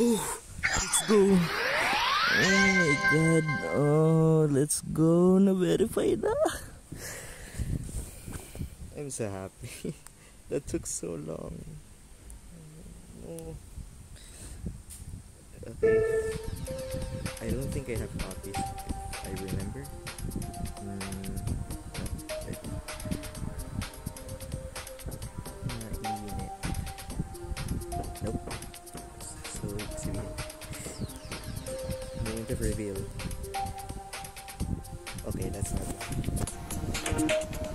Oh, let's go. Oh my god. Oh, let's go. Na-verify na. I'm so happy. that took so long. Oh. Okay. I don't think I have copies. Reveal. Okay, that's not.